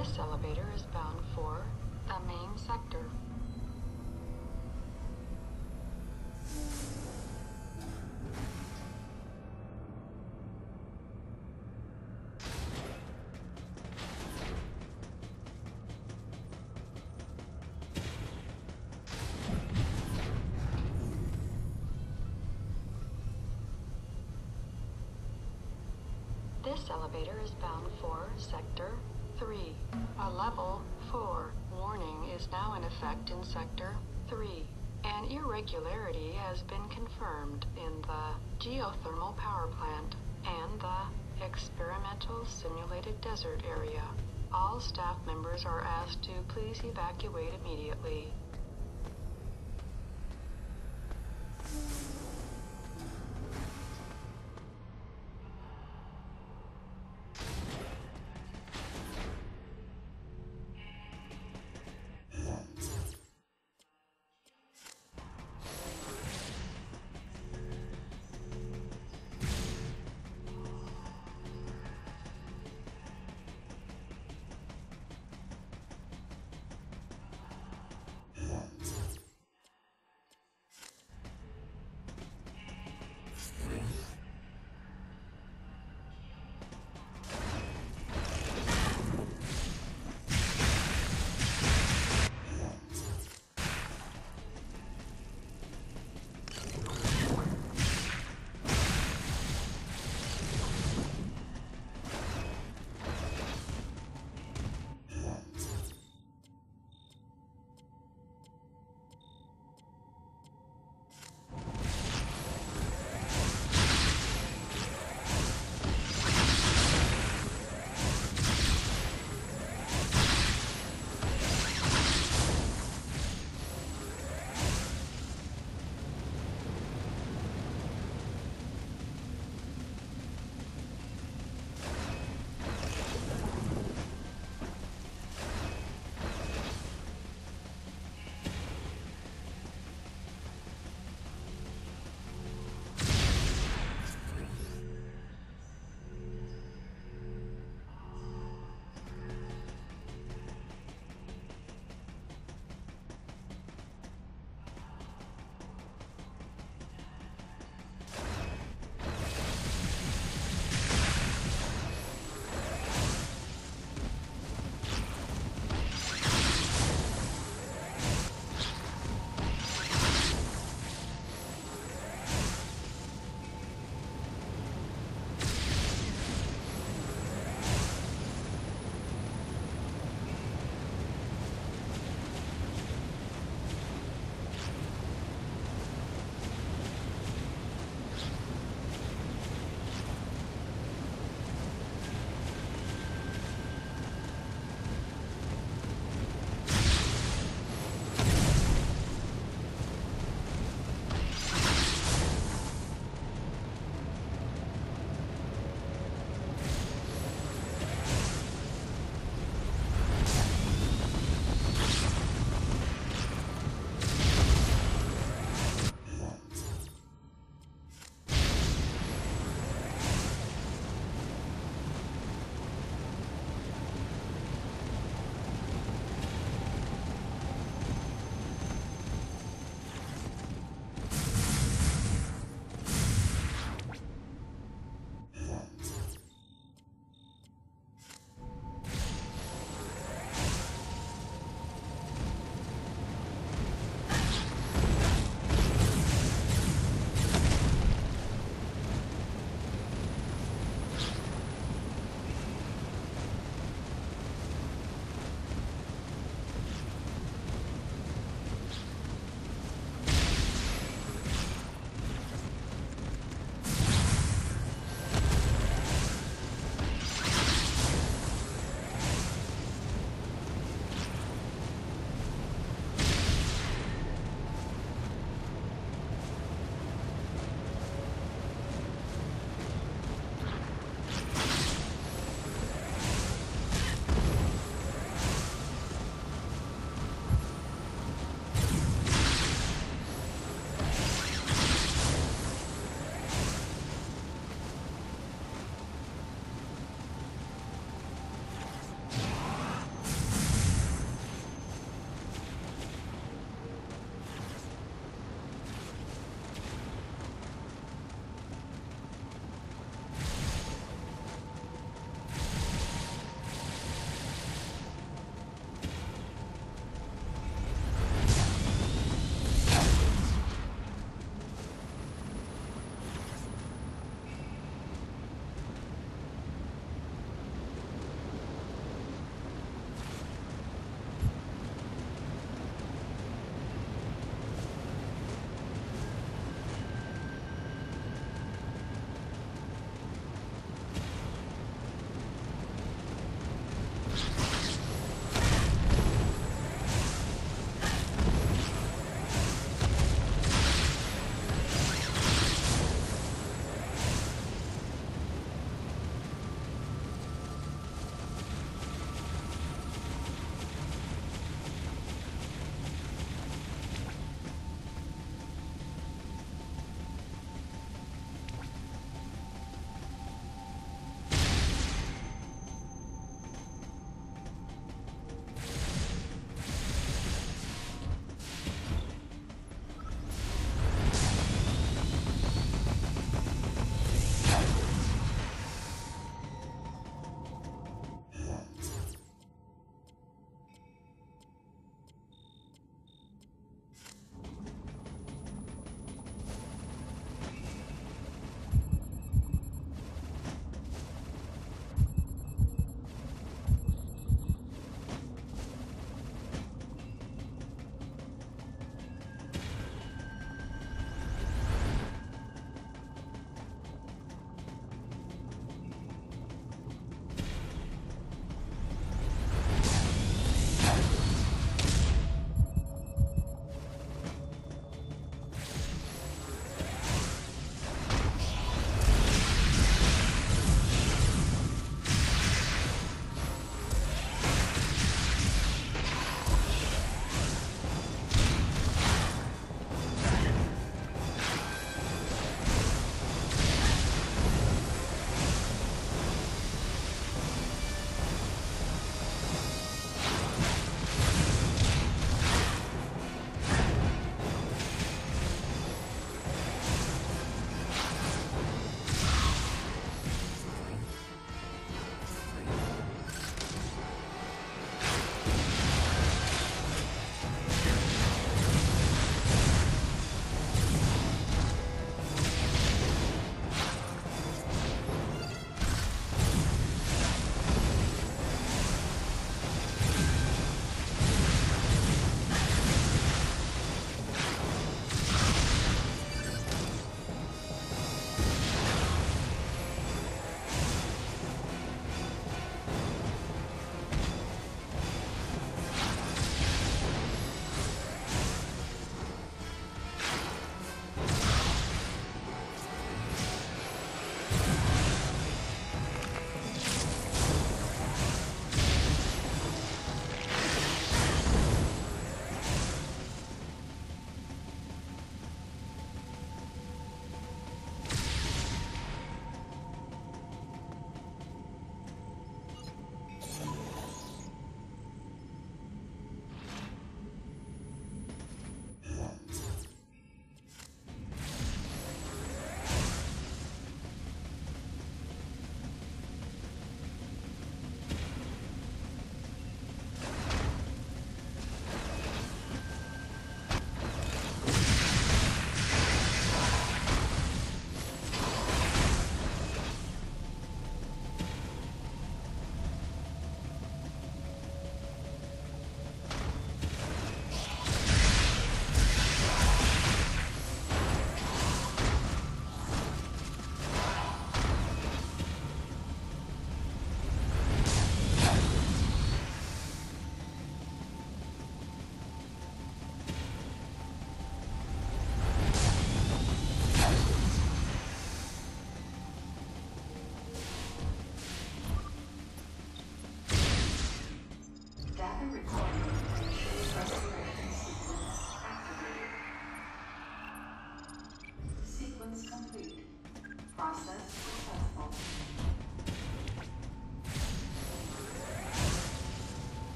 This elevator is bound for the main sector. This elevator is bound for Sector 3. A level 4 warning is now in effect in Sector 3. An irregularity has been confirmed in the geothermal power plant and the experimental simulated desert area. All staff members are asked to please evacuate immediately.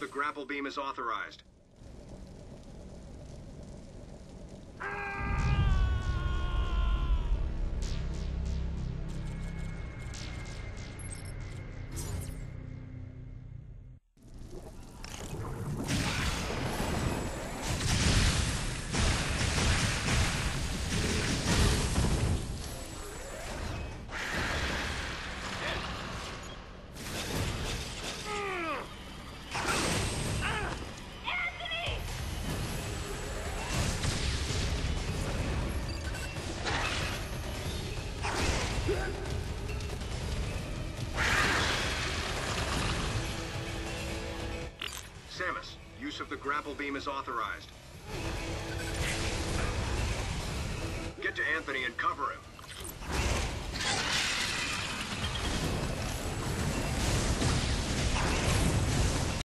The grapple beam is authorized. Use of the grapple beam is authorized. Get to Anthony and cover him.